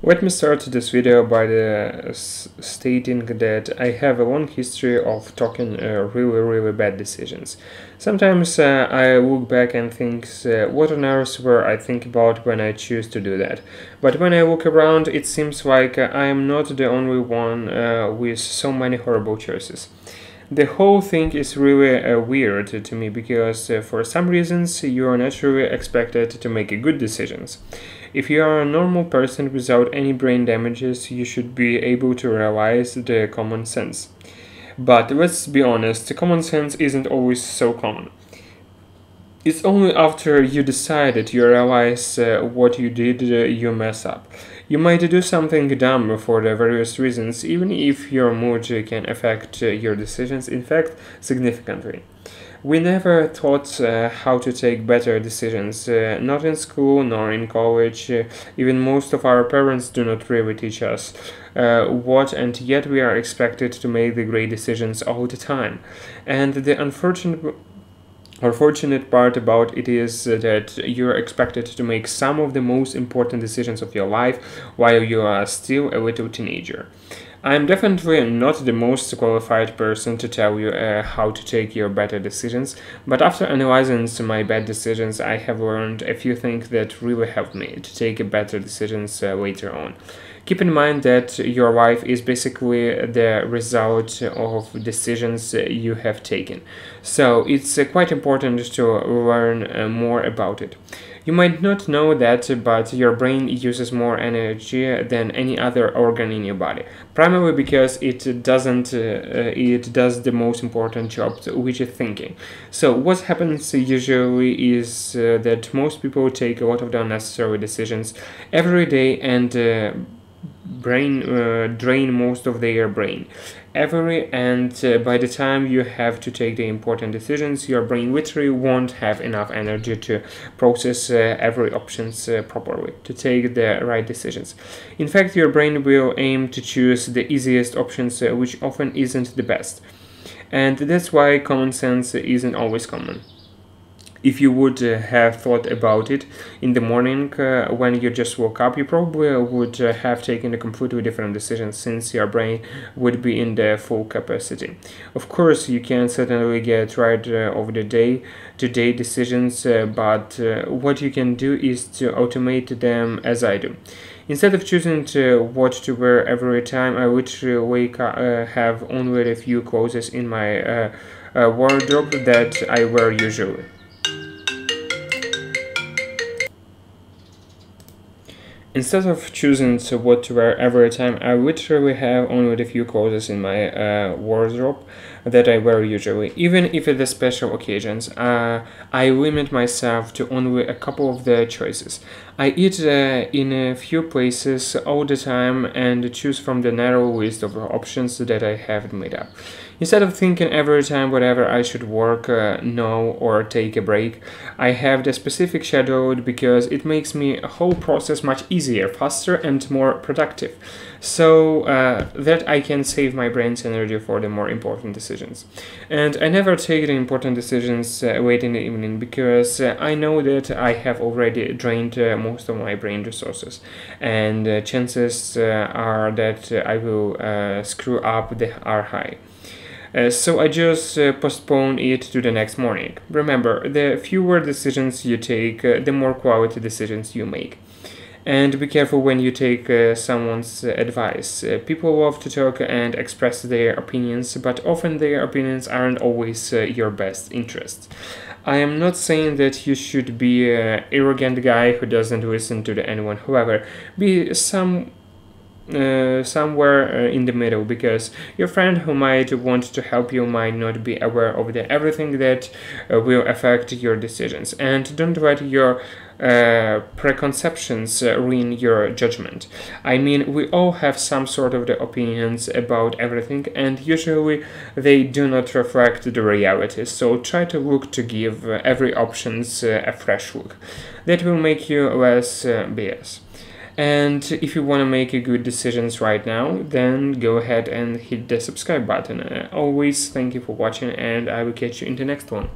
Let me start this video by the, stating that I have a long history of taking uh, really really bad decisions. Sometimes uh, I look back and think uh, what on earth were I think about when I choose to do that. But when I look around it seems like I am not the only one uh, with so many horrible choices. The whole thing is really uh, weird to me because uh, for some reasons you are naturally expected to make good decisions. If you are a normal person without any brain damages, you should be able to realize the common sense. But let's be honest, common sense isn't always so common. It's only after you decided you realize uh, what you did uh, you mess up. You might do something dumb for the various reasons, even if your mood can affect uh, your decisions, in fact, significantly. We never taught uh, how to take better decisions, uh, not in school nor in college. Uh, even most of our parents do not really teach us uh, what, and yet we are expected to make the great decisions all the time. And the unfortunate Unfortunate part about it is that you're expected to make some of the most important decisions of your life while you are still a little teenager. I'm definitely not the most qualified person to tell you uh, how to take your better decisions, but after analyzing my bad decisions, I have learned a few things that really helped me to take better decisions uh, later on. Keep in mind that your life is basically the result of decisions you have taken, so it's uh, quite important to learn uh, more about it. You might not know that, but your brain uses more energy than any other organ in your body, primarily because it doesn't uh, it does the most important job, which is thinking. So what happens usually is uh, that most people take a lot of unnecessary decisions every day and uh, brain uh, drain most of their brain. Every and uh, by the time you have to take the important decisions your brain literally won't have enough energy to process uh, every options uh, properly to take the right decisions. In fact your brain will aim to choose the easiest options uh, which often isn't the best. And that's why common sense isn't always common if you would uh, have thought about it in the morning uh, when you just woke up, you probably would uh, have taken a completely different decision since your brain would be in the full capacity. Of course, you can certainly get right uh, over the day to day decisions, uh, but uh, what you can do is to automate them as I do. Instead of choosing to what to wear every time, I literally wake up, have only a few clothes in my wardrobe that I wear usually. Instead of choosing what to wear every time, I literally have only a few clothes in my uh, wardrobe that I wear usually. Even if it is special occasions, uh, I limit myself to only a couple of the choices. I eat uh, in a few places all the time and choose from the narrow list of options that I have made up. Instead of thinking every time whatever I should work, uh, know, or take a break, I have the specific scheduled because it makes me a whole process much easier, faster, and more productive, so uh, that I can save my brain's energy for the more important decisions. And I never take the important decisions uh, late in the evening because uh, I know that I have already drained uh, most of my brain resources, and uh, chances are that I will screw up the are high. Uh, so I just uh, postpone it to the next morning. Remember, the fewer decisions you take, uh, the more quality decisions you make. And be careful when you take uh, someone's advice. Uh, people love to talk and express their opinions, but often their opinions aren't always your best interests. I am not saying that you should be an arrogant guy who doesn't listen to anyone. However, be some uh, somewhere uh, in the middle because your friend who might want to help you might not be aware of the everything that uh, will affect your decisions and don't let your uh, preconceptions uh, ruin your judgment. I mean, we all have some sort of the opinions about everything, and usually they do not reflect the reality. So try to look to give uh, every options a fresh look. That will make you less BS. And if you want to make good decisions right now, then go ahead and hit the subscribe button. Always thank you for watching and I will catch you in the next one.